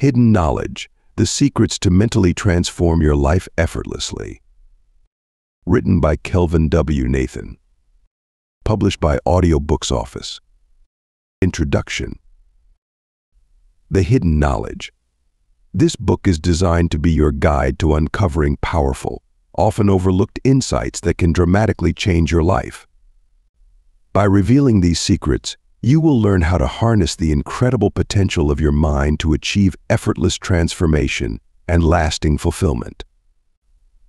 Hidden Knowledge, The Secrets to Mentally Transform Your Life Effortlessly. Written by Kelvin W. Nathan. Published by Audiobooks Office. Introduction. The Hidden Knowledge. This book is designed to be your guide to uncovering powerful, often overlooked insights that can dramatically change your life. By revealing these secrets, you will learn how to harness the incredible potential of your mind to achieve effortless transformation and lasting fulfillment.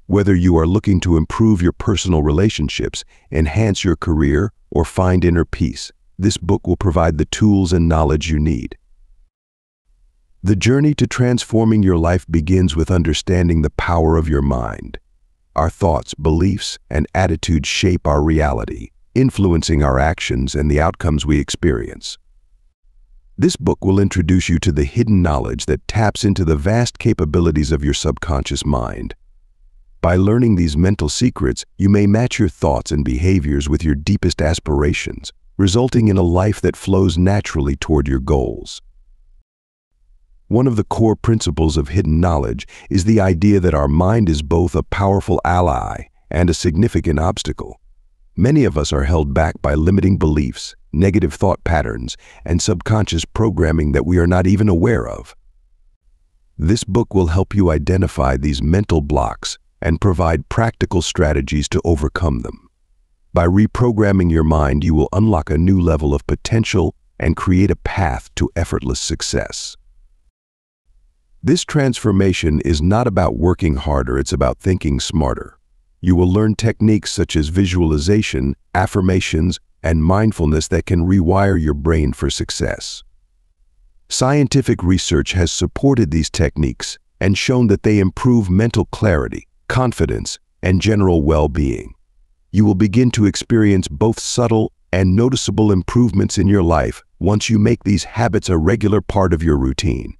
Whether you are looking to improve your personal relationships, enhance your career, or find inner peace, this book will provide the tools and knowledge you need. The journey to transforming your life begins with understanding the power of your mind. Our thoughts, beliefs, and attitudes shape our reality, influencing our actions and the outcomes we experience. This book will introduce you to the hidden knowledge that taps into the vast capabilities of your subconscious mind. By learning these mental secrets, you may match your thoughts and behaviors with your deepest aspirations, resulting in a life that flows naturally toward your goals. One of the core principles of hidden knowledge is the idea that our mind is both a powerful ally and a significant obstacle. Many of us are held back by limiting beliefs, negative thought patterns, and subconscious programming that we are not even aware of. This book will help you identify these mental blocks and provide practical strategies to overcome them. By reprogramming your mind, you will unlock a new level of potential and create a path to effortless success. This transformation is not about working harder, it's about thinking smarter. You will learn techniques such as visualization, affirmations, and mindfulness that can rewire your brain for success. Scientific research has supported these techniques and shown that they improve mental clarity, confidence, and general well-being. You will begin to experience both subtle and noticeable improvements in your life once you make these habits a regular part of your routine.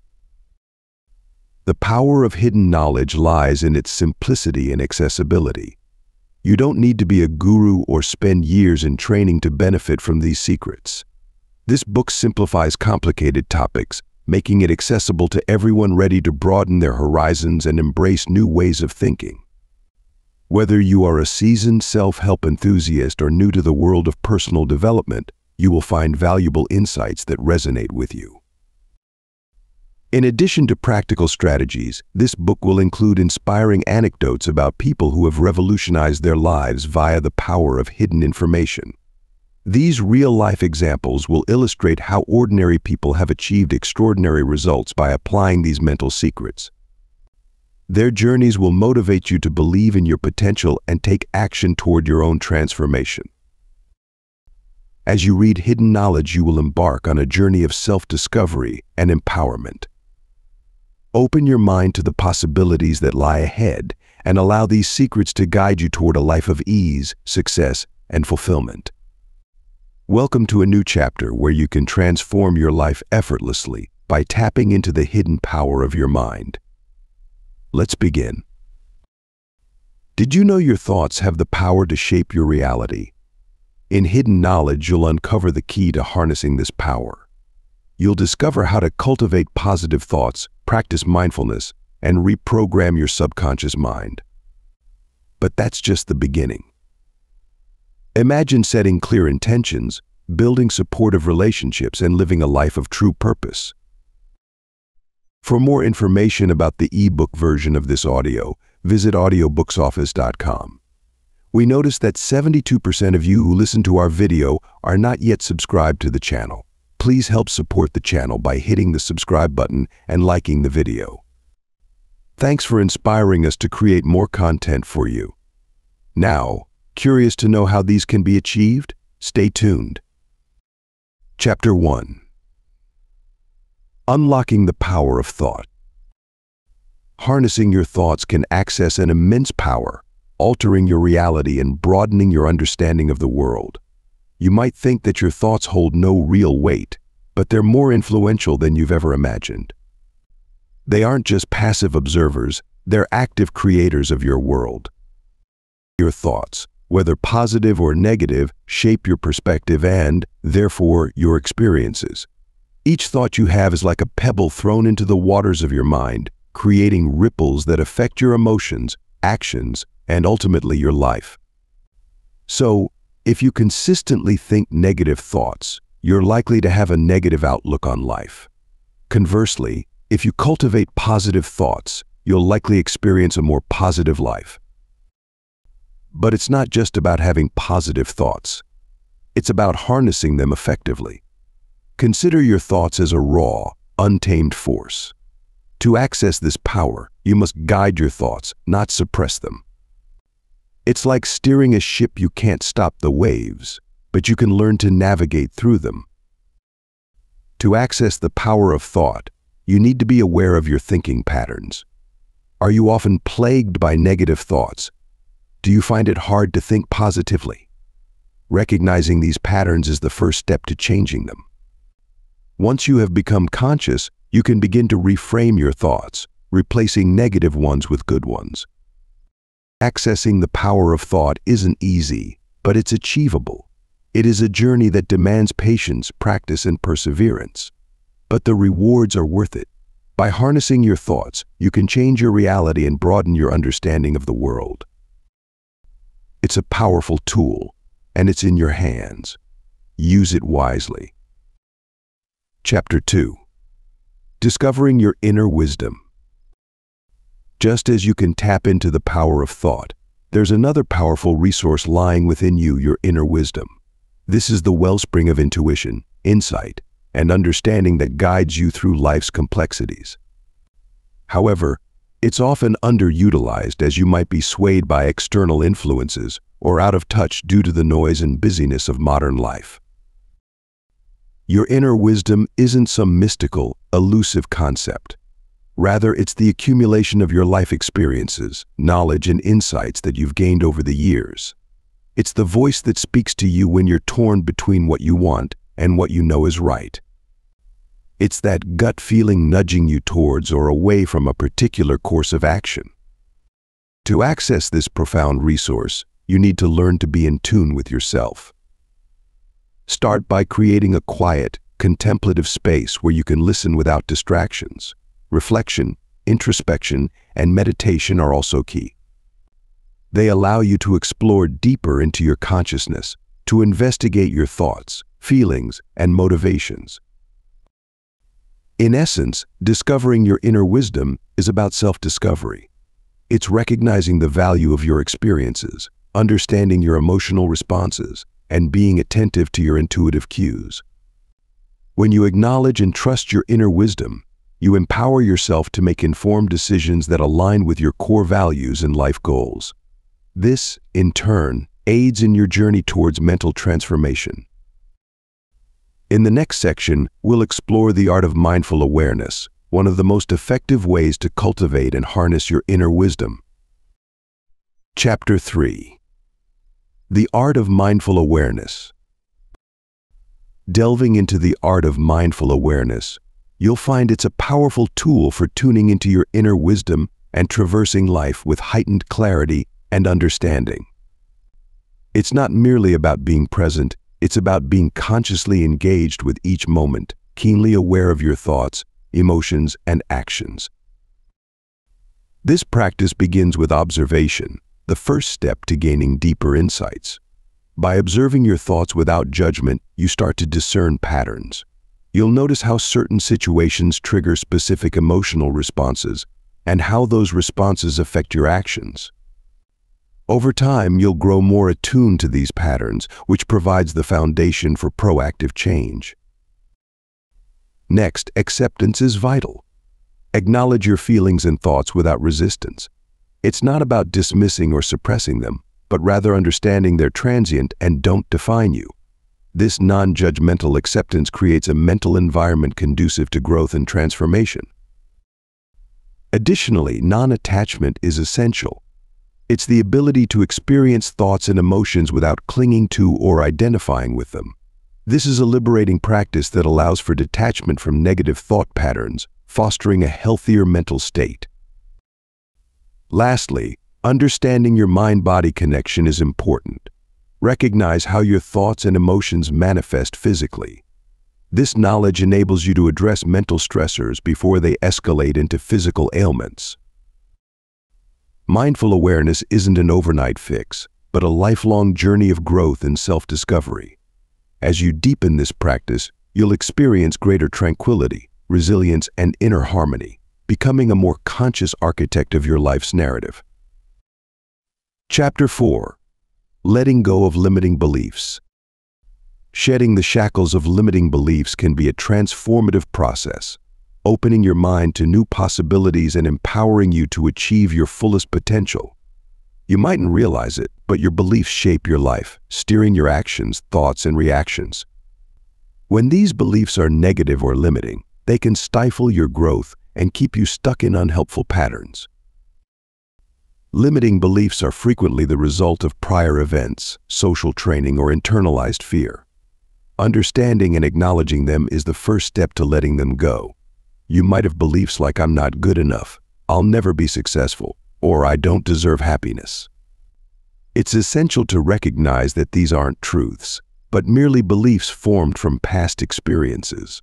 The power of hidden knowledge lies in its simplicity and accessibility. You don't need to be a guru or spend years in training to benefit from these secrets. This book simplifies complicated topics, making it accessible to everyone ready to broaden their horizons and embrace new ways of thinking. Whether you are a seasoned self-help enthusiast or new to the world of personal development, you will find valuable insights that resonate with you. In addition to practical strategies, this book will include inspiring anecdotes about people who have revolutionized their lives via the power of hidden information. These real-life examples will illustrate how ordinary people have achieved extraordinary results by applying these mental secrets. Their journeys will motivate you to believe in your potential and take action toward your own transformation. As you read hidden knowledge, you will embark on a journey of self-discovery and empowerment. Open your mind to the possibilities that lie ahead and allow these secrets to guide you toward a life of ease, success, and fulfillment. Welcome to a new chapter where you can transform your life effortlessly by tapping into the hidden power of your mind. Let's begin. Did you know your thoughts have the power to shape your reality? In Hidden Knowledge, you'll uncover the key to harnessing this power. You'll discover how to cultivate positive thoughts practice mindfulness, and reprogram your subconscious mind. But that's just the beginning. Imagine setting clear intentions, building supportive relationships, and living a life of true purpose. For more information about the ebook version of this audio, visit audiobooksoffice.com. We notice that 72% of you who listen to our video are not yet subscribed to the channel. Please help support the channel by hitting the subscribe button and liking the video. Thanks for inspiring us to create more content for you. Now, curious to know how these can be achieved? Stay tuned. Chapter 1 Unlocking the Power of Thought Harnessing your thoughts can access an immense power, altering your reality and broadening your understanding of the world. You might think that your thoughts hold no real weight, but they're more influential than you've ever imagined. They aren't just passive observers, they're active creators of your world. Your thoughts, whether positive or negative, shape your perspective and, therefore, your experiences. Each thought you have is like a pebble thrown into the waters of your mind, creating ripples that affect your emotions, actions, and ultimately your life. So, if you consistently think negative thoughts, you're likely to have a negative outlook on life. Conversely, if you cultivate positive thoughts, you'll likely experience a more positive life. But it's not just about having positive thoughts. It's about harnessing them effectively. Consider your thoughts as a raw, untamed force. To access this power, you must guide your thoughts, not suppress them. It's like steering a ship you can't stop the waves, but you can learn to navigate through them. To access the power of thought, you need to be aware of your thinking patterns. Are you often plagued by negative thoughts? Do you find it hard to think positively? Recognizing these patterns is the first step to changing them. Once you have become conscious, you can begin to reframe your thoughts, replacing negative ones with good ones. Accessing the power of thought isn't easy, but it's achievable. It is a journey that demands patience, practice, and perseverance. But the rewards are worth it. By harnessing your thoughts, you can change your reality and broaden your understanding of the world. It's a powerful tool, and it's in your hands. Use it wisely. Chapter 2 Discovering Your Inner Wisdom Just as you can tap into the power of thought, there's another powerful resource lying within you, your inner wisdom. This is the wellspring of intuition, insight, and understanding that guides you through life's complexities. However, it's often underutilized as you might be swayed by external influences or out of touch due to the noise and busyness of modern life. Your inner wisdom isn't some mystical, elusive concept. Rather, it's the accumulation of your life experiences, knowledge, and insights that you've gained over the years. It's the voice that speaks to you when you're torn between what you want and what you know is right. It's that gut feeling nudging you towards or away from a particular course of action. To access this profound resource, you need to learn to be in tune with yourself. Start by creating a quiet, contemplative space where you can listen without distractions. Reflection, introspection, and meditation are also key. They allow you to explore deeper into your consciousness, to investigate your thoughts, feelings, and motivations. In essence, discovering your inner wisdom is about self-discovery. It's recognizing the value of your experiences, understanding your emotional responses, and being attentive to your intuitive cues. When you acknowledge and trust your inner wisdom, you empower yourself to make informed decisions that align with your core values and life goals. This, in turn, aids in your journey towards mental transformation. In the next section, we'll explore the art of mindful awareness, one of the most effective ways to cultivate and harness your inner wisdom. Chapter 3 The Art of Mindful Awareness Delving into the art of mindful awareness, you'll find it's a powerful tool for tuning into your inner wisdom and traversing life with heightened clarity and understanding. It's not merely about being present, it's about being consciously engaged with each moment, keenly aware of your thoughts, emotions, and actions. This practice begins with observation, the first step to gaining deeper insights. By observing your thoughts without judgment, you start to discern patterns. You'll notice how certain situations trigger specific emotional responses and how those responses affect your actions. Over time, you'll grow more attuned to these patterns, which provides the foundation for proactive change. Next, acceptance is vital. Acknowledge your feelings and thoughts without resistance. It's not about dismissing or suppressing them, but rather understanding they're transient and don't define you. This non-judgmental acceptance creates a mental environment conducive to growth and transformation. Additionally, non-attachment is essential. It's the ability to experience thoughts and emotions without clinging to or identifying with them. This is a liberating practice that allows for detachment from negative thought patterns, fostering a healthier mental state. Lastly, understanding your mind-body connection is important. Recognize how your thoughts and emotions manifest physically. This knowledge enables you to address mental stressors before they escalate into physical ailments. Mindful awareness isn't an overnight fix, but a lifelong journey of growth and self-discovery. As you deepen this practice, you'll experience greater tranquility, resilience, and inner harmony, becoming a more conscious architect of your life's narrative. Chapter 4 Letting Go of Limiting Beliefs Shedding the shackles of limiting beliefs can be a transformative process, opening your mind to new possibilities and empowering you to achieve your fullest potential. You mightn't realize it, but your beliefs shape your life, steering your actions, thoughts, and reactions. When these beliefs are negative or limiting, they can stifle your growth and keep you stuck in unhelpful patterns. Limiting beliefs are frequently the result of prior events, social training, or internalized fear. Understanding and acknowledging them is the first step to letting them go. You might have beliefs like I'm not good enough, I'll never be successful, or I don't deserve happiness. It's essential to recognize that these aren't truths, but merely beliefs formed from past experiences.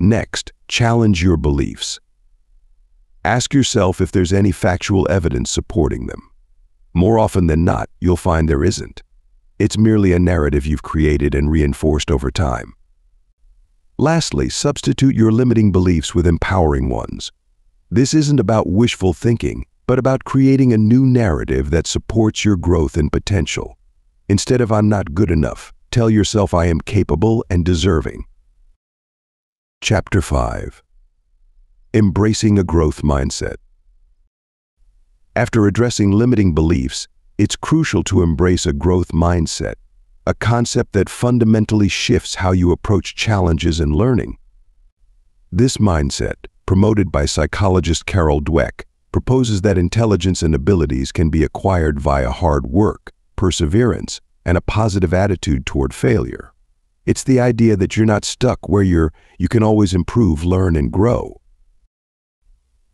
Next, challenge your beliefs. Ask yourself if there's any factual evidence supporting them. More often than not, you'll find there isn't. It's merely a narrative you've created and reinforced over time. Lastly, substitute your limiting beliefs with empowering ones. This isn't about wishful thinking, but about creating a new narrative that supports your growth and potential. Instead of I'm not good enough, tell yourself I am capable and deserving. Chapter 5 Embracing a Growth Mindset After addressing limiting beliefs, it's crucial to embrace a growth mindset a concept that fundamentally shifts how you approach challenges and learning. This mindset, promoted by psychologist Carol Dweck, proposes that intelligence and abilities can be acquired via hard work, perseverance, and a positive attitude toward failure. It's the idea that you're not stuck where you're, you can always improve, learn, and grow.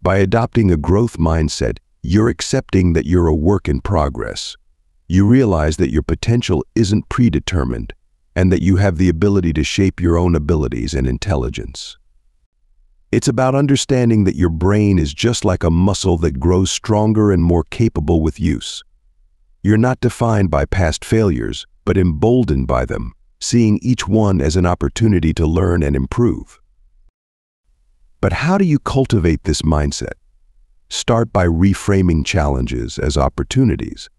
By adopting a growth mindset, you're accepting that you're a work in progress, you realize that your potential isn't predetermined and that you have the ability to shape your own abilities and intelligence. It's about understanding that your brain is just like a muscle that grows stronger and more capable with use. You're not defined by past failures, but emboldened by them, seeing each one as an opportunity to learn and improve. But how do you cultivate this mindset? Start by reframing challenges as opportunities.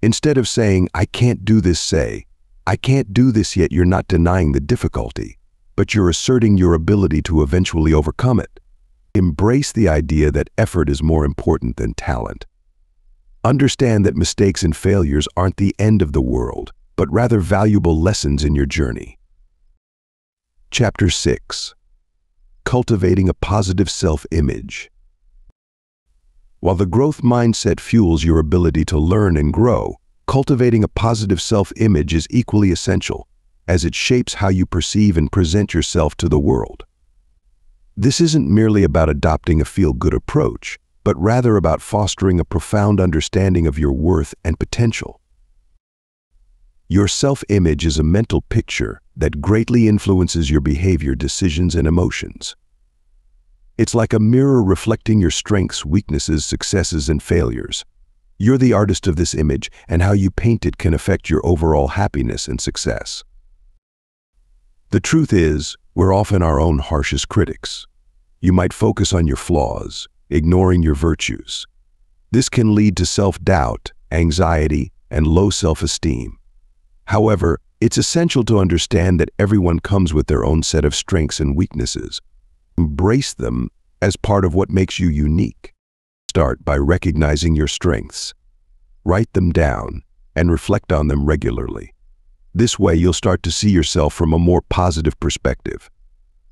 Instead of saying, I can't do this, say, I can't do this yet you're not denying the difficulty, but you're asserting your ability to eventually overcome it. Embrace the idea that effort is more important than talent. Understand that mistakes and failures aren't the end of the world, but rather valuable lessons in your journey. Chapter 6 Cultivating a Positive Self-Image while the growth mindset fuels your ability to learn and grow, cultivating a positive self-image is equally essential, as it shapes how you perceive and present yourself to the world. This isn't merely about adopting a feel-good approach, but rather about fostering a profound understanding of your worth and potential. Your self-image is a mental picture that greatly influences your behavior, decisions, and emotions. It's like a mirror reflecting your strengths, weaknesses, successes, and failures. You're the artist of this image, and how you paint it can affect your overall happiness and success. The truth is, we're often our own harshest critics. You might focus on your flaws, ignoring your virtues. This can lead to self-doubt, anxiety, and low self-esteem. However, it's essential to understand that everyone comes with their own set of strengths and weaknesses, Embrace them as part of what makes you unique. Start by recognizing your strengths. Write them down and reflect on them regularly. This way you'll start to see yourself from a more positive perspective.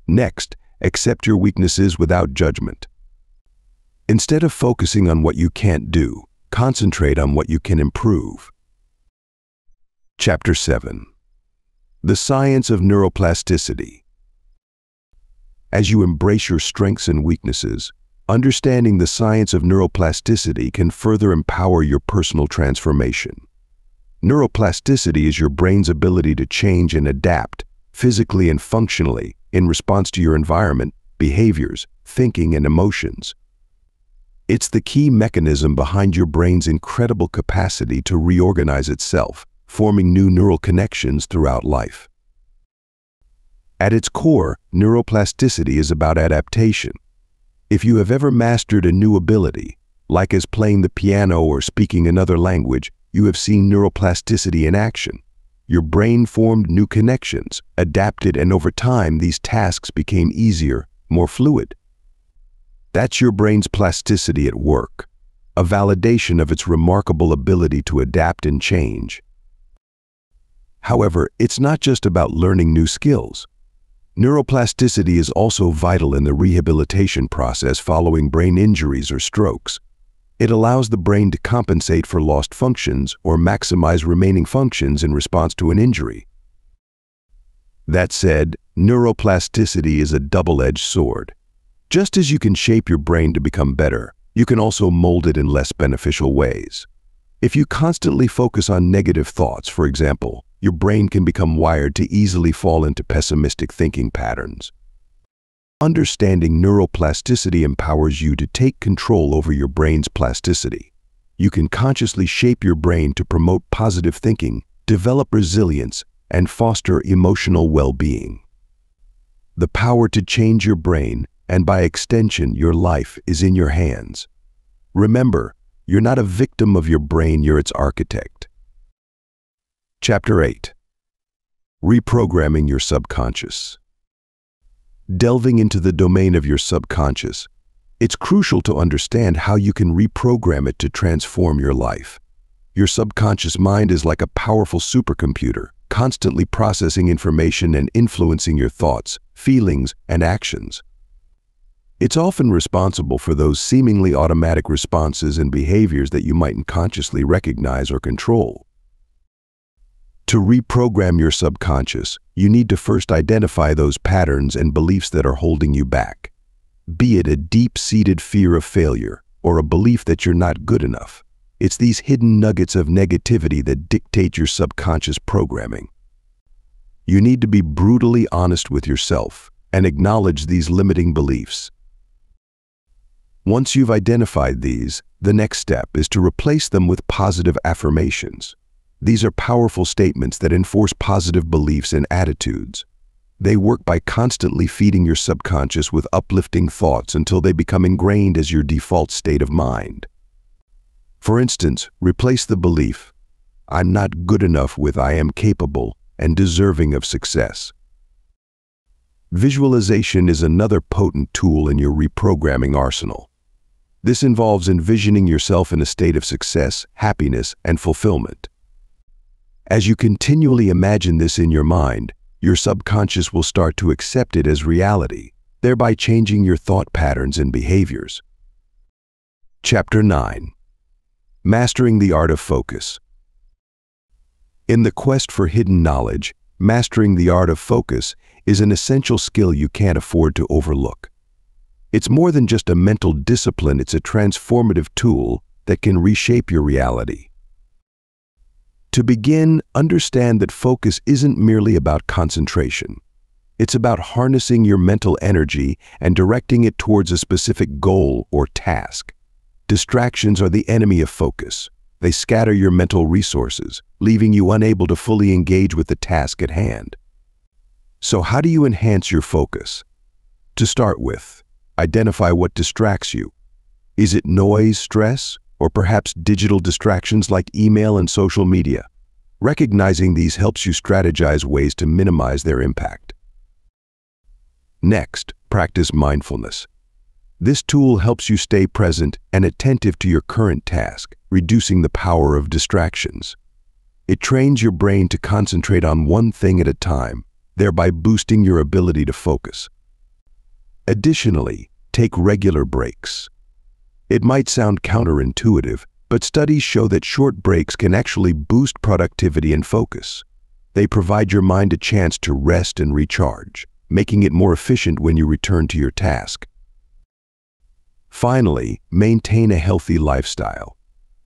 Next, accept your weaknesses without judgment. Instead of focusing on what you can't do, concentrate on what you can improve. Chapter 7 The Science of Neuroplasticity as you embrace your strengths and weaknesses, understanding the science of neuroplasticity can further empower your personal transformation. Neuroplasticity is your brain's ability to change and adapt, physically and functionally, in response to your environment, behaviors, thinking, and emotions. It's the key mechanism behind your brain's incredible capacity to reorganize itself, forming new neural connections throughout life. At its core, neuroplasticity is about adaptation. If you have ever mastered a new ability, like as playing the piano or speaking another language, you have seen neuroplasticity in action. Your brain formed new connections, adapted, and over time these tasks became easier, more fluid. That's your brain's plasticity at work, a validation of its remarkable ability to adapt and change. However, it's not just about learning new skills. Neuroplasticity is also vital in the rehabilitation process following brain injuries or strokes. It allows the brain to compensate for lost functions or maximize remaining functions in response to an injury. That said, neuroplasticity is a double-edged sword. Just as you can shape your brain to become better, you can also mold it in less beneficial ways. If you constantly focus on negative thoughts, for example, your brain can become wired to easily fall into pessimistic thinking patterns. Understanding neuroplasticity empowers you to take control over your brain's plasticity. You can consciously shape your brain to promote positive thinking, develop resilience, and foster emotional well-being. The power to change your brain, and by extension your life, is in your hands. Remember, you're not a victim of your brain, you're its architect. Chapter 8 Reprogramming Your Subconscious delving into the domain of your subconscious, it's crucial to understand how you can reprogram it to transform your life. Your subconscious mind is like a powerful supercomputer, constantly processing information and influencing your thoughts, feelings, and actions. It's often responsible for those seemingly automatic responses and behaviors that you mightn't consciously recognize or control. To reprogram your subconscious, you need to first identify those patterns and beliefs that are holding you back. Be it a deep-seated fear of failure or a belief that you're not good enough. It's these hidden nuggets of negativity that dictate your subconscious programming. You need to be brutally honest with yourself and acknowledge these limiting beliefs. Once you've identified these, the next step is to replace them with positive affirmations. These are powerful statements that enforce positive beliefs and attitudes. They work by constantly feeding your subconscious with uplifting thoughts until they become ingrained as your default state of mind. For instance, replace the belief, I'm not good enough with I am capable and deserving of success. Visualization is another potent tool in your reprogramming arsenal. This involves envisioning yourself in a state of success, happiness, and fulfillment. As you continually imagine this in your mind, your subconscious will start to accept it as reality, thereby changing your thought patterns and behaviors. Chapter 9 Mastering the Art of Focus In the quest for hidden knowledge, mastering the art of focus is an essential skill you can't afford to overlook. It's more than just a mental discipline, it's a transformative tool that can reshape your reality. To begin, understand that focus isn't merely about concentration. It's about harnessing your mental energy and directing it towards a specific goal or task. Distractions are the enemy of focus. They scatter your mental resources, leaving you unable to fully engage with the task at hand. So how do you enhance your focus? To start with, identify what distracts you. Is it noise, stress, or perhaps digital distractions like email and social media. Recognizing these helps you strategize ways to minimize their impact. Next, practice mindfulness. This tool helps you stay present and attentive to your current task, reducing the power of distractions. It trains your brain to concentrate on one thing at a time, thereby boosting your ability to focus. Additionally, take regular breaks. It might sound counterintuitive, but studies show that short breaks can actually boost productivity and focus. They provide your mind a chance to rest and recharge, making it more efficient when you return to your task. Finally, maintain a healthy lifestyle.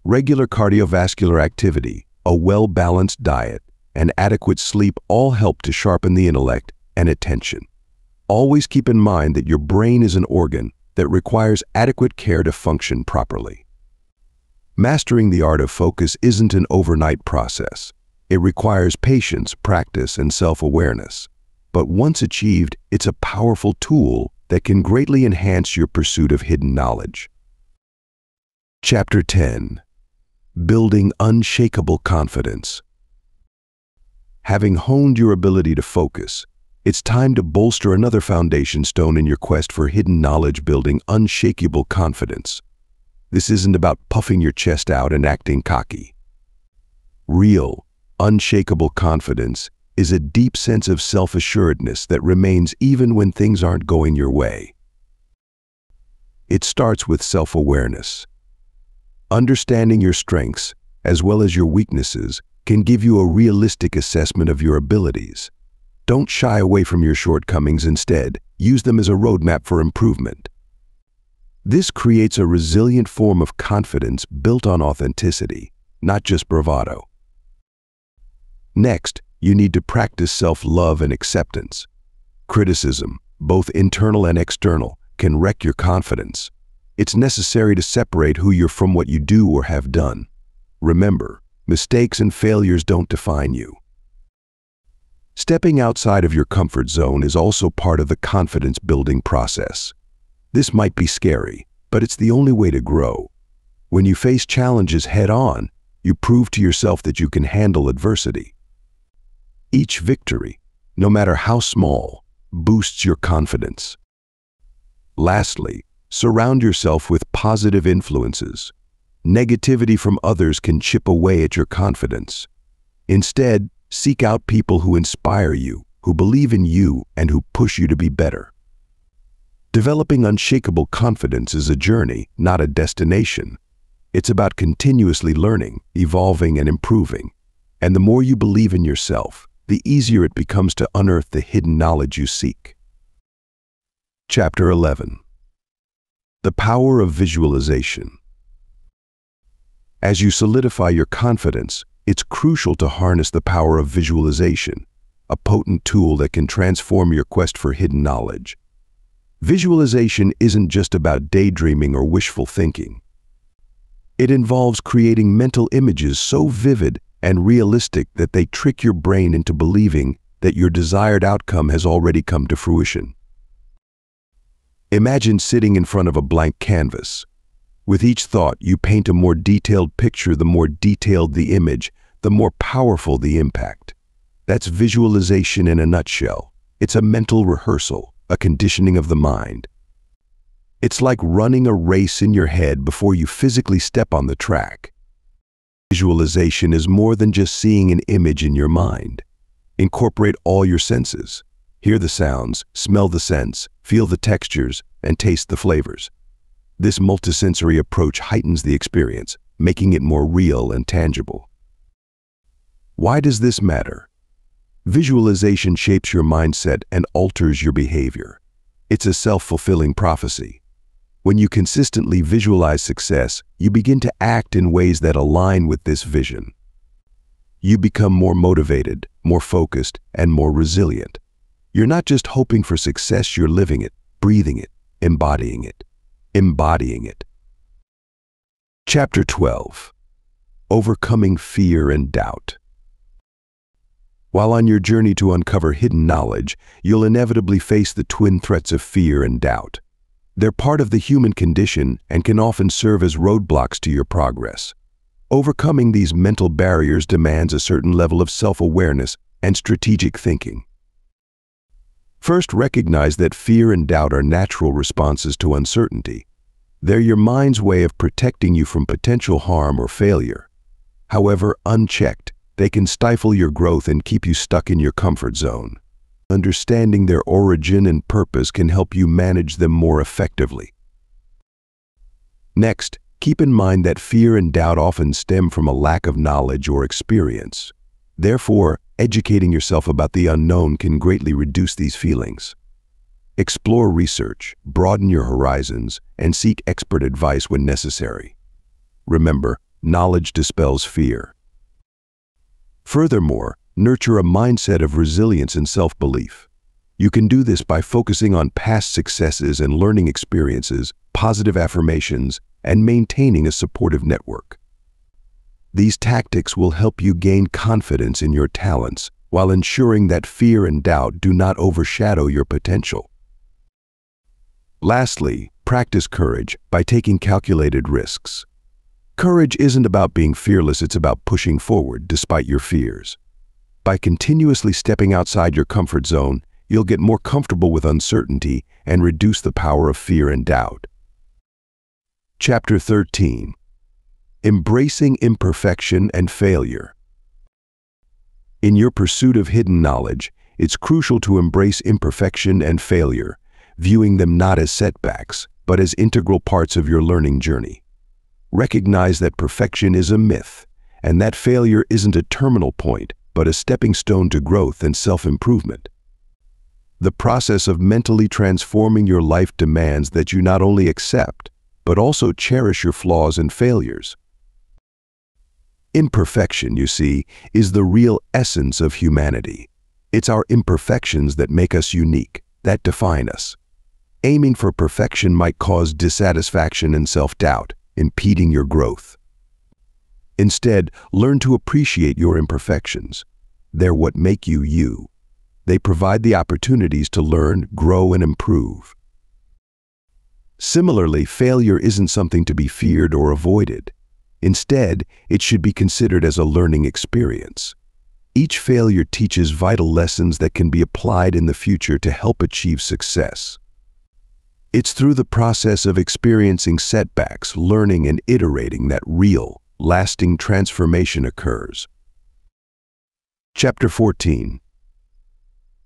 Regular cardiovascular activity, a well-balanced diet, and adequate sleep all help to sharpen the intellect and attention. Always keep in mind that your brain is an organ that requires adequate care to function properly. Mastering the art of focus isn't an overnight process. It requires patience, practice, and self-awareness. But once achieved, it's a powerful tool that can greatly enhance your pursuit of hidden knowledge. Chapter 10 Building Unshakable Confidence Having honed your ability to focus, it's time to bolster another foundation stone in your quest for hidden knowledge building unshakable confidence. This isn't about puffing your chest out and acting cocky. Real, unshakable confidence is a deep sense of self-assuredness that remains even when things aren't going your way. It starts with self-awareness. Understanding your strengths, as well as your weaknesses, can give you a realistic assessment of your abilities. Don't shy away from your shortcomings instead, use them as a roadmap for improvement. This creates a resilient form of confidence built on authenticity, not just bravado. Next, you need to practice self-love and acceptance. Criticism, both internal and external, can wreck your confidence. It's necessary to separate who you're from what you do or have done. Remember, mistakes and failures don't define you. Stepping outside of your comfort zone is also part of the confidence-building process. This might be scary, but it's the only way to grow. When you face challenges head-on, you prove to yourself that you can handle adversity. Each victory, no matter how small, boosts your confidence. Lastly, surround yourself with positive influences. Negativity from others can chip away at your confidence. Instead, seek out people who inspire you, who believe in you, and who push you to be better. Developing unshakable confidence is a journey, not a destination. It's about continuously learning, evolving, and improving. And the more you believe in yourself, the easier it becomes to unearth the hidden knowledge you seek. Chapter 11 The Power of Visualization As you solidify your confidence, it's crucial to harness the power of visualization, a potent tool that can transform your quest for hidden knowledge. Visualization isn't just about daydreaming or wishful thinking. It involves creating mental images so vivid and realistic that they trick your brain into believing that your desired outcome has already come to fruition. Imagine sitting in front of a blank canvas. With each thought, you paint a more detailed picture, the more detailed the image, the more powerful the impact. That's visualization in a nutshell. It's a mental rehearsal, a conditioning of the mind. It's like running a race in your head before you physically step on the track. Visualization is more than just seeing an image in your mind. Incorporate all your senses. Hear the sounds, smell the scents, feel the textures, and taste the flavors. This multisensory approach heightens the experience, making it more real and tangible. Why does this matter? Visualization shapes your mindset and alters your behavior. It's a self-fulfilling prophecy. When you consistently visualize success, you begin to act in ways that align with this vision. You become more motivated, more focused, and more resilient. You're not just hoping for success, you're living it, breathing it, embodying it, embodying it. Chapter 12 Overcoming Fear and Doubt While on your journey to uncover hidden knowledge, you'll inevitably face the twin threats of fear and doubt. They're part of the human condition and can often serve as roadblocks to your progress. Overcoming these mental barriers demands a certain level of self-awareness and strategic thinking. First, recognize that fear and doubt are natural responses to uncertainty. They're your mind's way of protecting you from potential harm or failure. However, unchecked, they can stifle your growth and keep you stuck in your comfort zone. Understanding their origin and purpose can help you manage them more effectively. Next, keep in mind that fear and doubt often stem from a lack of knowledge or experience. Therefore, educating yourself about the unknown can greatly reduce these feelings. Explore research, broaden your horizons, and seek expert advice when necessary. Remember, knowledge dispels fear. Furthermore, nurture a mindset of resilience and self-belief. You can do this by focusing on past successes and learning experiences, positive affirmations, and maintaining a supportive network. These tactics will help you gain confidence in your talents while ensuring that fear and doubt do not overshadow your potential. Lastly, practice courage by taking calculated risks. Courage isn't about being fearless, it's about pushing forward despite your fears. By continuously stepping outside your comfort zone, you'll get more comfortable with uncertainty and reduce the power of fear and doubt. Chapter 13 Embracing Imperfection and Failure In your pursuit of hidden knowledge, it's crucial to embrace imperfection and failure, viewing them not as setbacks, but as integral parts of your learning journey. Recognize that perfection is a myth, and that failure isn't a terminal point, but a stepping stone to growth and self-improvement. The process of mentally transforming your life demands that you not only accept, but also cherish your flaws and failures. Imperfection, you see, is the real essence of humanity. It's our imperfections that make us unique, that define us. Aiming for perfection might cause dissatisfaction and self-doubt, impeding your growth. Instead, learn to appreciate your imperfections. They're what make you you. They provide the opportunities to learn, grow, and improve. Similarly, failure isn't something to be feared or avoided. Instead, it should be considered as a learning experience. Each failure teaches vital lessons that can be applied in the future to help achieve success. It's through the process of experiencing setbacks, learning, and iterating that real, lasting transformation occurs. Chapter 14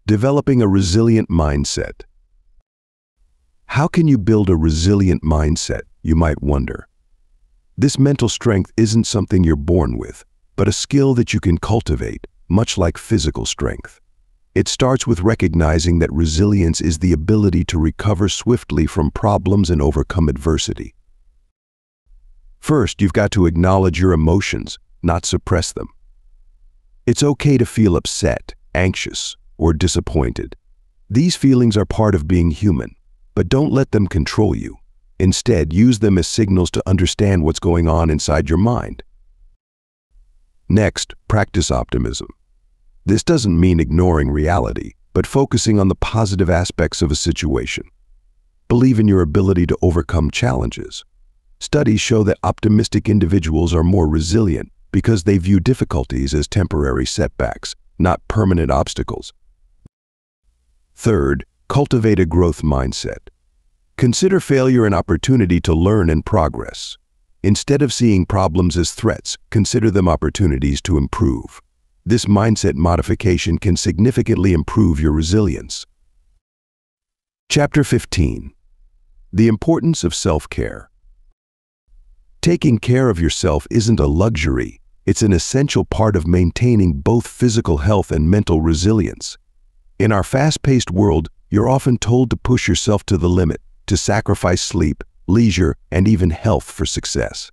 Developing a Resilient Mindset How can you build a resilient mindset, you might wonder? This mental strength isn't something you're born with, but a skill that you can cultivate, much like physical strength. It starts with recognizing that resilience is the ability to recover swiftly from problems and overcome adversity. First, you've got to acknowledge your emotions, not suppress them. It's okay to feel upset, anxious, or disappointed. These feelings are part of being human, but don't let them control you. Instead, use them as signals to understand what's going on inside your mind. Next, practice optimism. This doesn't mean ignoring reality, but focusing on the positive aspects of a situation. Believe in your ability to overcome challenges. Studies show that optimistic individuals are more resilient because they view difficulties as temporary setbacks, not permanent obstacles. Third, cultivate a growth mindset. Consider failure an opportunity to learn and progress. Instead of seeing problems as threats, consider them opportunities to improve. This mindset modification can significantly improve your resilience. Chapter 15 The Importance of Self-Care Taking care of yourself isn't a luxury, it's an essential part of maintaining both physical health and mental resilience. In our fast-paced world, you're often told to push yourself to the limit, to sacrifice sleep, leisure, and even health for success.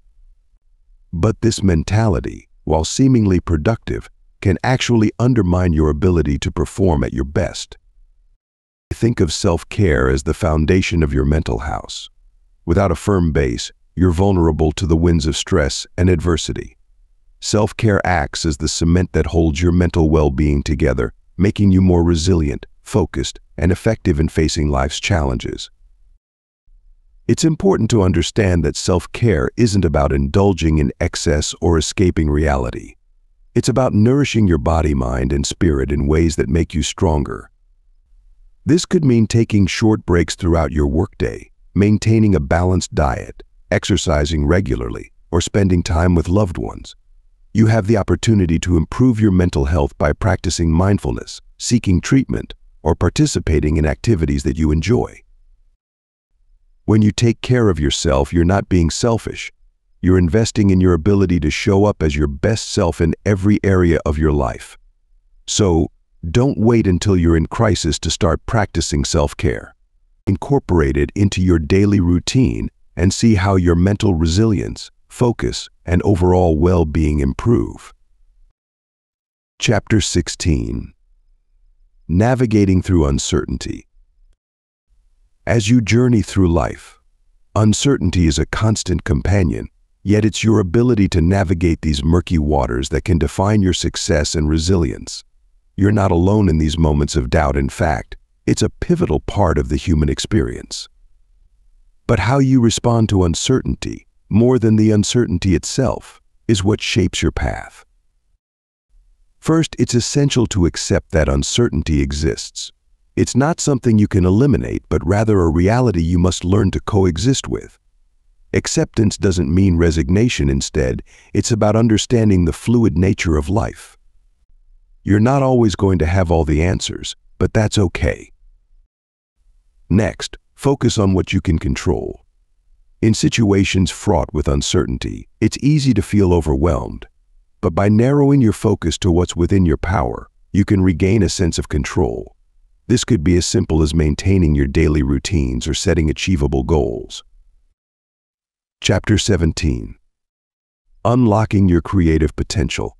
But this mentality, while seemingly productive, can actually undermine your ability to perform at your best. Think of self-care as the foundation of your mental house. Without a firm base, you're vulnerable to the winds of stress and adversity. Self-care acts as the cement that holds your mental well-being together, making you more resilient, focused, and effective in facing life's challenges. It's important to understand that self-care isn't about indulging in excess or escaping reality. It's about nourishing your body, mind, and spirit in ways that make you stronger. This could mean taking short breaks throughout your workday, maintaining a balanced diet, exercising regularly, or spending time with loved ones. You have the opportunity to improve your mental health by practicing mindfulness, seeking treatment, or participating in activities that you enjoy. When you take care of yourself, you're not being selfish. You're investing in your ability to show up as your best self in every area of your life. So, don't wait until you're in crisis to start practicing self-care. Incorporate it into your daily routine and see how your mental resilience, focus, and overall well-being improve. Chapter 16 Navigating Through Uncertainty As you journey through life, uncertainty is a constant companion, yet it's your ability to navigate these murky waters that can define your success and resilience. You're not alone in these moments of doubt. In fact, it's a pivotal part of the human experience. But how you respond to uncertainty, more than the uncertainty itself, is what shapes your path. First, it's essential to accept that uncertainty exists. It's not something you can eliminate, but rather a reality you must learn to coexist with. Acceptance doesn't mean resignation instead, it's about understanding the fluid nature of life. You're not always going to have all the answers, but that's okay. Next, focus on what you can control. In situations fraught with uncertainty, it's easy to feel overwhelmed. But by narrowing your focus to what's within your power, you can regain a sense of control. This could be as simple as maintaining your daily routines or setting achievable goals. Chapter 17 Unlocking Your Creative Potential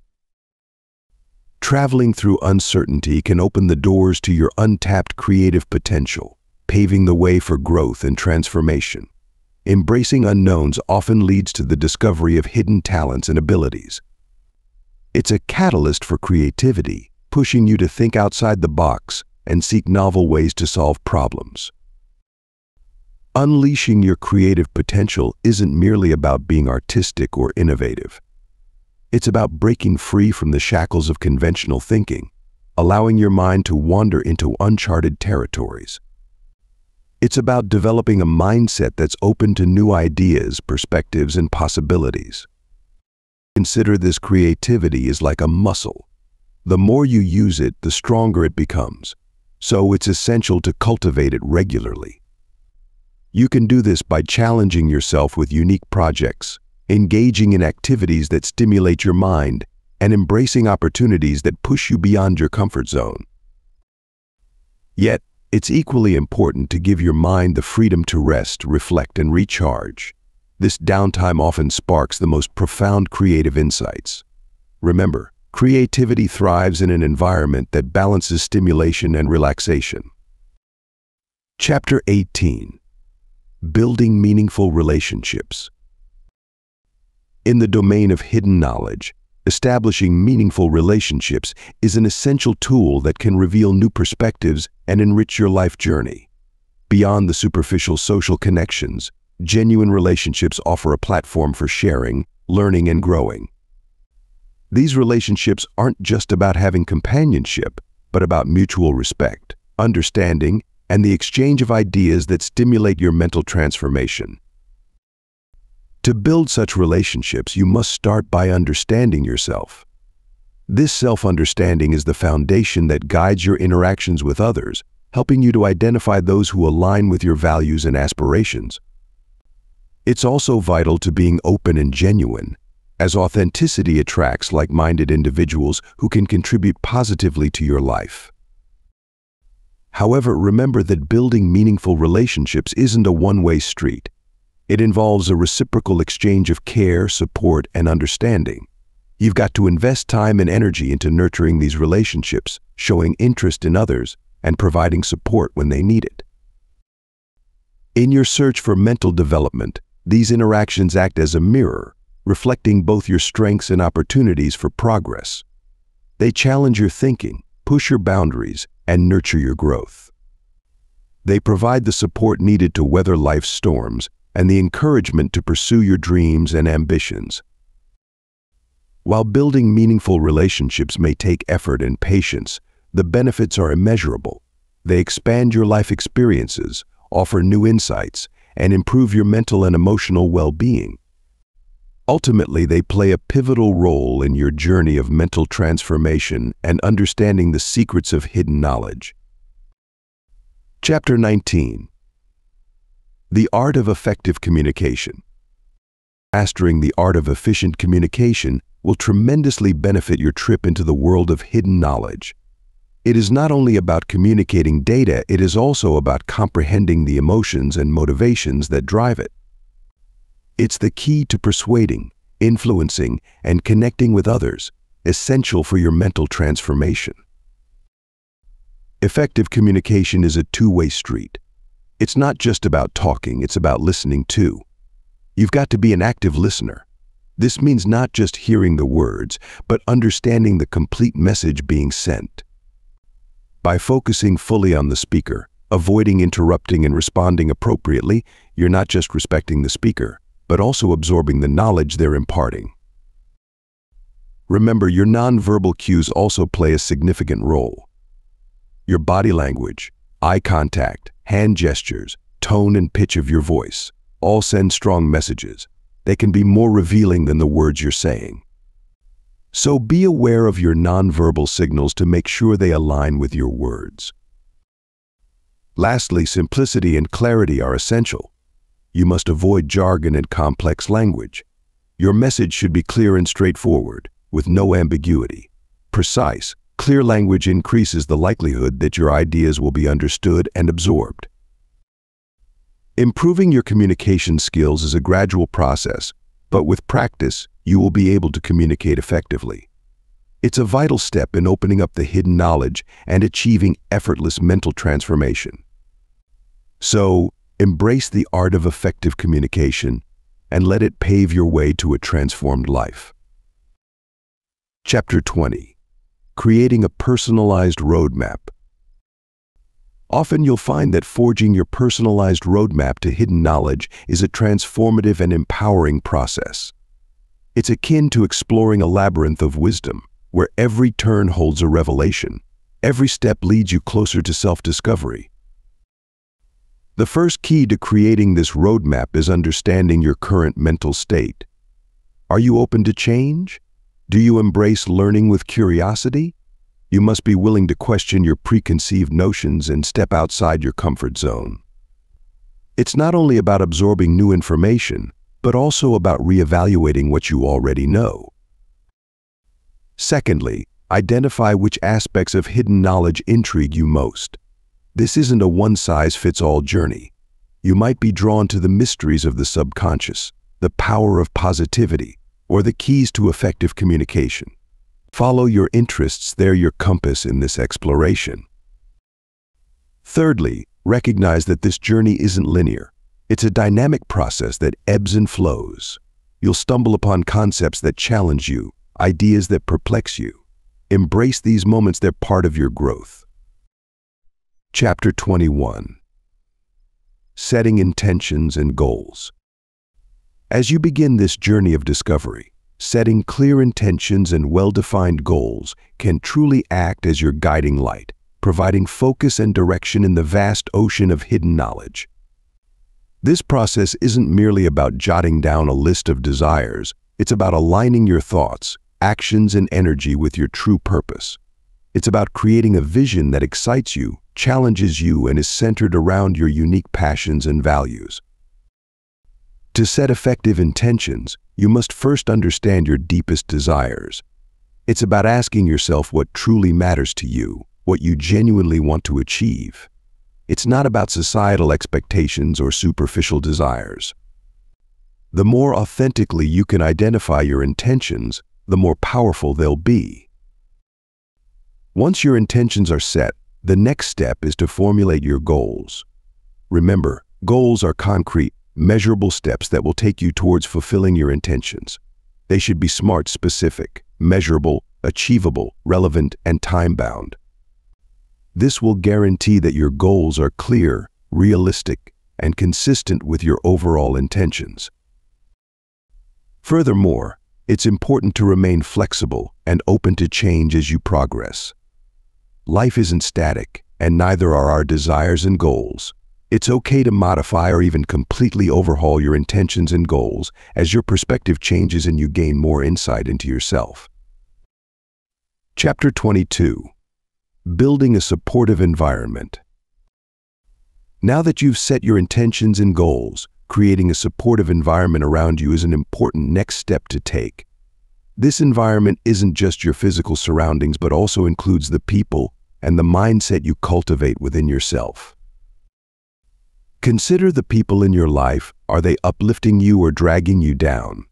Traveling through uncertainty can open the doors to your untapped creative potential, paving the way for growth and transformation. Embracing unknowns often leads to the discovery of hidden talents and abilities. It's a catalyst for creativity, pushing you to think outside the box and seek novel ways to solve problems. Unleashing your creative potential isn't merely about being artistic or innovative. It's about breaking free from the shackles of conventional thinking, allowing your mind to wander into uncharted territories. It's about developing a mindset that's open to new ideas, perspectives, and possibilities. Consider this creativity is like a muscle. The more you use it, the stronger it becomes. So it's essential to cultivate it regularly. You can do this by challenging yourself with unique projects, engaging in activities that stimulate your mind, and embracing opportunities that push you beyond your comfort zone. Yet, it's equally important to give your mind the freedom to rest, reflect, and recharge. This downtime often sparks the most profound creative insights. Remember, creativity thrives in an environment that balances stimulation and relaxation. Chapter 18 Building Meaningful Relationships In the domain of hidden knowledge, establishing meaningful relationships is an essential tool that can reveal new perspectives and enrich your life journey. Beyond the superficial social connections, genuine relationships offer a platform for sharing, learning, and growing. These relationships aren't just about having companionship, but about mutual respect, understanding, and the exchange of ideas that stimulate your mental transformation. To build such relationships, you must start by understanding yourself. This self-understanding is the foundation that guides your interactions with others, helping you to identify those who align with your values and aspirations. It's also vital to being open and genuine, as authenticity attracts like-minded individuals who can contribute positively to your life. However, remember that building meaningful relationships isn't a one-way street. It involves a reciprocal exchange of care, support, and understanding. You've got to invest time and energy into nurturing these relationships, showing interest in others, and providing support when they need it. In your search for mental development, these interactions act as a mirror, reflecting both your strengths and opportunities for progress. They challenge your thinking, push your boundaries, and nurture your growth. They provide the support needed to weather life's storms and the encouragement to pursue your dreams and ambitions. While building meaningful relationships may take effort and patience, the benefits are immeasurable. They expand your life experiences, offer new insights, and improve your mental and emotional well-being. Ultimately, they play a pivotal role in your journey of mental transformation and understanding the secrets of hidden knowledge. Chapter 19 The Art of Effective Communication Mastering the art of efficient communication will tremendously benefit your trip into the world of hidden knowledge. It is not only about communicating data, it is also about comprehending the emotions and motivations that drive it. It's the key to persuading, influencing, and connecting with others, essential for your mental transformation. Effective communication is a two-way street. It's not just about talking, it's about listening too. You've got to be an active listener. This means not just hearing the words, but understanding the complete message being sent. By focusing fully on the speaker, avoiding interrupting and responding appropriately, you're not just respecting the speaker, but also absorbing the knowledge they're imparting. Remember, your nonverbal cues also play a significant role. Your body language, eye contact, hand gestures, tone and pitch of your voice all send strong messages. They can be more revealing than the words you're saying. So be aware of your nonverbal signals to make sure they align with your words. Lastly, simplicity and clarity are essential. You must avoid jargon and complex language. Your message should be clear and straightforward, with no ambiguity. Precise, Clear language increases the likelihood that your ideas will be understood and absorbed. Improving your communication skills is a gradual process, but with practice, you will be able to communicate effectively. It's a vital step in opening up the hidden knowledge and achieving effortless mental transformation. So, embrace the art of effective communication and let it pave your way to a transformed life. Chapter 20 creating a personalized roadmap. Often you'll find that forging your personalized roadmap to hidden knowledge is a transformative and empowering process. It's akin to exploring a labyrinth of wisdom, where every turn holds a revelation. Every step leads you closer to self-discovery. The first key to creating this roadmap is understanding your current mental state. Are you open to change? Do you embrace learning with curiosity? You must be willing to question your preconceived notions and step outside your comfort zone. It's not only about absorbing new information, but also about reevaluating what you already know. Secondly, identify which aspects of hidden knowledge intrigue you most. This isn't a one-size-fits-all journey. You might be drawn to the mysteries of the subconscious, the power of positivity, or the keys to effective communication. Follow your interests, they're your compass in this exploration. Thirdly, recognize that this journey isn't linear. It's a dynamic process that ebbs and flows. You'll stumble upon concepts that challenge you, ideas that perplex you. Embrace these moments, they're part of your growth. Chapter 21 Setting Intentions and Goals as you begin this journey of discovery, setting clear intentions and well-defined goals can truly act as your guiding light, providing focus and direction in the vast ocean of hidden knowledge. This process isn't merely about jotting down a list of desires, it's about aligning your thoughts, actions, and energy with your true purpose. It's about creating a vision that excites you, challenges you, and is centered around your unique passions and values. To set effective intentions, you must first understand your deepest desires. It's about asking yourself what truly matters to you, what you genuinely want to achieve. It's not about societal expectations or superficial desires. The more authentically you can identify your intentions, the more powerful they'll be. Once your intentions are set, the next step is to formulate your goals. Remember, goals are concrete, measurable steps that will take you towards fulfilling your intentions. They should be SMART specific, measurable, achievable, relevant, and time-bound. This will guarantee that your goals are clear, realistic, and consistent with your overall intentions. Furthermore, it's important to remain flexible and open to change as you progress. Life isn't static, and neither are our desires and goals. It's okay to modify or even completely overhaul your intentions and goals as your perspective changes and you gain more insight into yourself. Chapter 22 Building a Supportive Environment Now that you've set your intentions and goals, creating a supportive environment around you is an important next step to take. This environment isn't just your physical surroundings but also includes the people and the mindset you cultivate within yourself. Consider the people in your life. Are they uplifting you or dragging you down?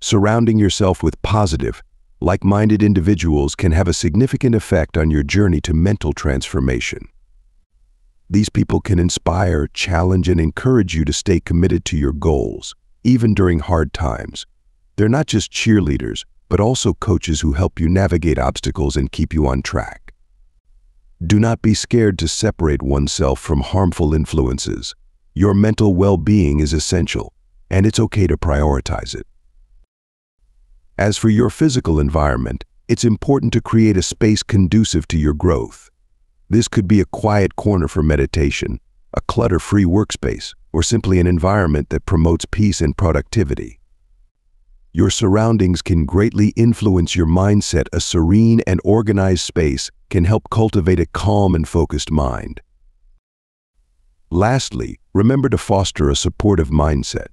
Surrounding yourself with positive, like-minded individuals can have a significant effect on your journey to mental transformation. These people can inspire, challenge, and encourage you to stay committed to your goals, even during hard times. They're not just cheerleaders, but also coaches who help you navigate obstacles and keep you on track. Do not be scared to separate oneself from harmful influences. Your mental well-being is essential, and it's okay to prioritize it. As for your physical environment, it's important to create a space conducive to your growth. This could be a quiet corner for meditation, a clutter-free workspace, or simply an environment that promotes peace and productivity. Your surroundings can greatly influence your mindset. A serene and organized space can help cultivate a calm and focused mind. Lastly, remember to foster a supportive mindset.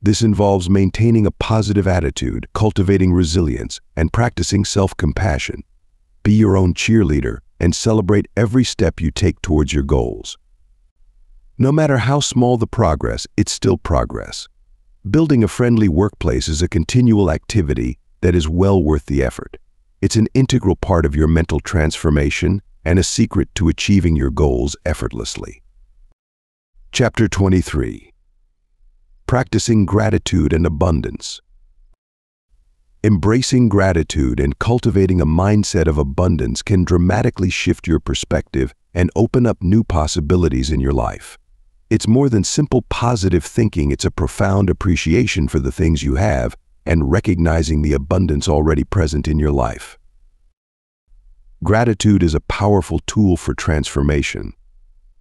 This involves maintaining a positive attitude, cultivating resilience, and practicing self-compassion. Be your own cheerleader and celebrate every step you take towards your goals. No matter how small the progress, it's still progress. Building a friendly workplace is a continual activity that is well worth the effort. It's an integral part of your mental transformation and a secret to achieving your goals effortlessly. Chapter 23 practicing gratitude and abundance. Embracing gratitude and cultivating a mindset of abundance can dramatically shift your perspective and open up new possibilities in your life. It's more than simple positive thinking, it's a profound appreciation for the things you have and recognizing the abundance already present in your life. Gratitude is a powerful tool for transformation.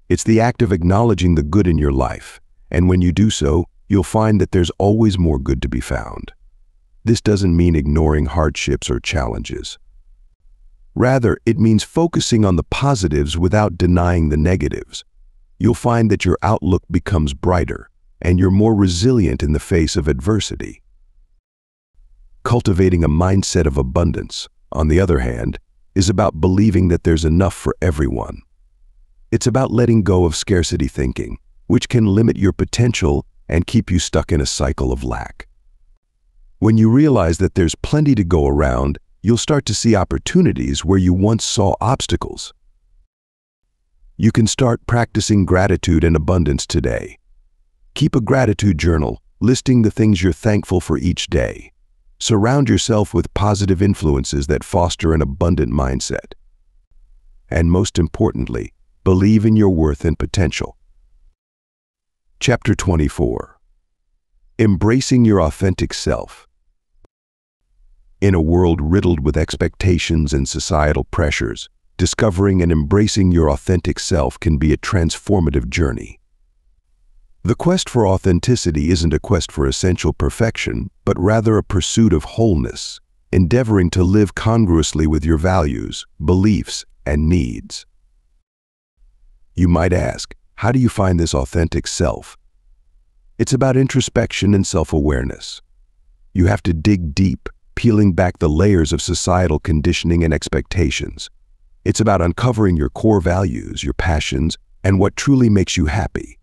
It's the act of acknowledging the good in your life, and when you do so, you'll find that there's always more good to be found. This doesn't mean ignoring hardships or challenges. Rather, it means focusing on the positives without denying the negatives. You'll find that your outlook becomes brighter and you're more resilient in the face of adversity. Cultivating a mindset of abundance, on the other hand, is about believing that there's enough for everyone. It's about letting go of scarcity thinking, which can limit your potential and keep you stuck in a cycle of lack. When you realize that there's plenty to go around, you'll start to see opportunities where you once saw obstacles. You can start practicing gratitude and abundance today. Keep a gratitude journal, listing the things you're thankful for each day. Surround yourself with positive influences that foster an abundant mindset. And most importantly, believe in your worth and potential. Chapter 24 Embracing Your Authentic Self In a world riddled with expectations and societal pressures, discovering and embracing your authentic self can be a transformative journey. The quest for authenticity isn't a quest for essential perfection, but rather a pursuit of wholeness, endeavoring to live congruously with your values, beliefs, and needs. You might ask, how do you find this authentic self? It's about introspection and self-awareness. You have to dig deep, peeling back the layers of societal conditioning and expectations. It's about uncovering your core values, your passions, and what truly makes you happy.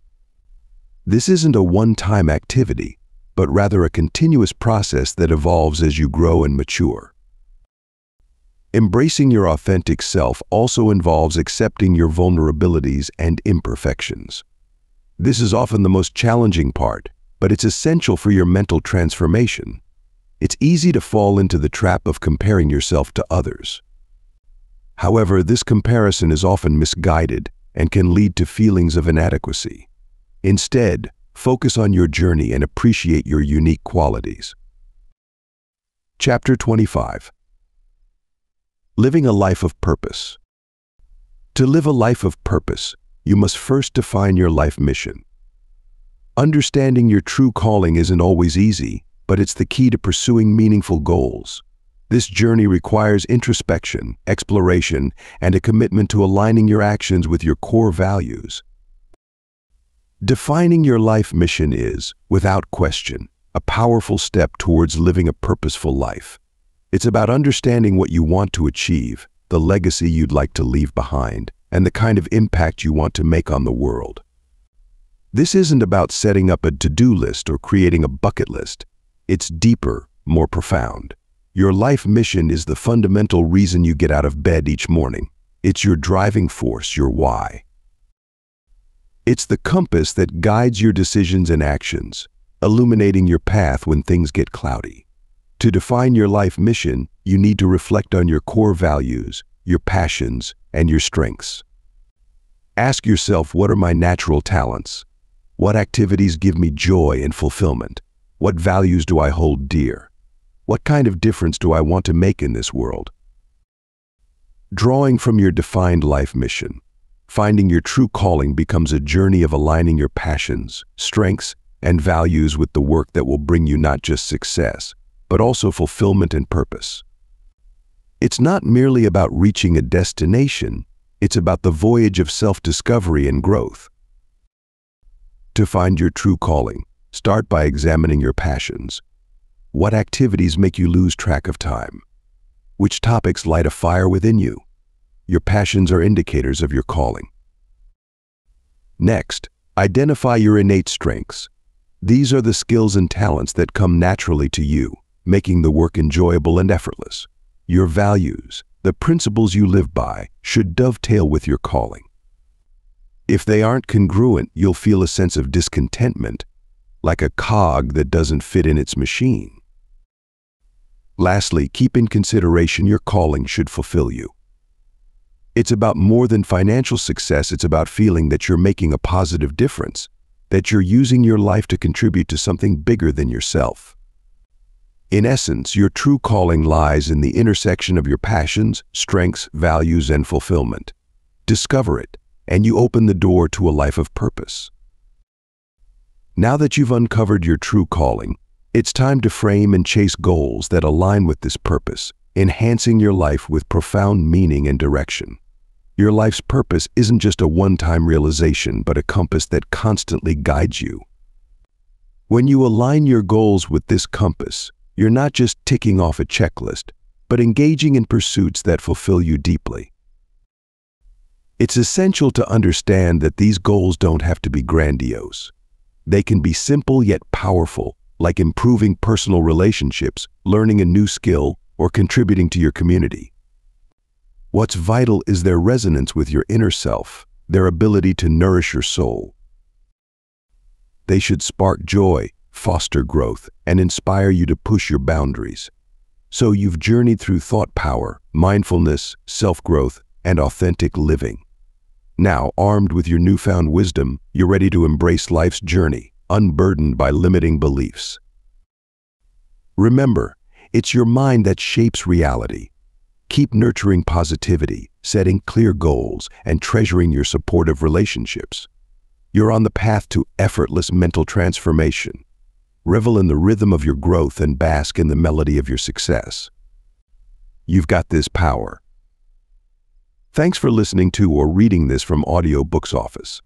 This isn't a one-time activity, but rather a continuous process that evolves as you grow and mature. Embracing your authentic self also involves accepting your vulnerabilities and imperfections. This is often the most challenging part, but it's essential for your mental transformation. It's easy to fall into the trap of comparing yourself to others. However, this comparison is often misguided and can lead to feelings of inadequacy. Instead, focus on your journey and appreciate your unique qualities. Chapter 25 Living a life of purpose. To live a life of purpose, you must first define your life mission. Understanding your true calling isn't always easy, but it's the key to pursuing meaningful goals. This journey requires introspection, exploration, and a commitment to aligning your actions with your core values. Defining your life mission is, without question, a powerful step towards living a purposeful life. It's about understanding what you want to achieve, the legacy you'd like to leave behind, and the kind of impact you want to make on the world. This isn't about setting up a to-do list or creating a bucket list. It's deeper, more profound. Your life mission is the fundamental reason you get out of bed each morning. It's your driving force, your why. It's the compass that guides your decisions and actions, illuminating your path when things get cloudy. To define your life mission, you need to reflect on your core values, your passions, and your strengths. Ask yourself, what are my natural talents? What activities give me joy and fulfillment? What values do I hold dear? What kind of difference do I want to make in this world? Drawing from your defined life mission, finding your true calling becomes a journey of aligning your passions, strengths, and values with the work that will bring you not just success, but also fulfillment and purpose. It's not merely about reaching a destination, it's about the voyage of self-discovery and growth. To find your true calling, start by examining your passions. What activities make you lose track of time? Which topics light a fire within you? Your passions are indicators of your calling. Next, identify your innate strengths. These are the skills and talents that come naturally to you, making the work enjoyable and effortless. Your values, the principles you live by, should dovetail with your calling. If they aren't congruent, you'll feel a sense of discontentment, like a cog that doesn't fit in its machine. Lastly, keep in consideration your calling should fulfill you. It's about more than financial success, it's about feeling that you're making a positive difference, that you're using your life to contribute to something bigger than yourself. In essence, your true calling lies in the intersection of your passions, strengths, values, and fulfillment. Discover it, and you open the door to a life of purpose. Now that you've uncovered your true calling, it's time to frame and chase goals that align with this purpose, enhancing your life with profound meaning and direction. Your life's purpose isn't just a one-time realization, but a compass that constantly guides you. When you align your goals with this compass, you're not just ticking off a checklist, but engaging in pursuits that fulfill you deeply. It's essential to understand that these goals don't have to be grandiose. They can be simple yet powerful, like improving personal relationships, learning a new skill, or contributing to your community. What's vital is their resonance with your inner self, their ability to nourish your soul. They should spark joy, foster growth, and inspire you to push your boundaries. So you've journeyed through thought power, mindfulness, self-growth, and authentic living. Now, armed with your newfound wisdom, you're ready to embrace life's journey, unburdened by limiting beliefs. Remember, it's your mind that shapes reality, Keep nurturing positivity, setting clear goals, and treasuring your supportive relationships. You're on the path to effortless mental transformation. Revel in the rhythm of your growth and bask in the melody of your success. You've got this power. Thanks for listening to or reading this from Audio Books Office.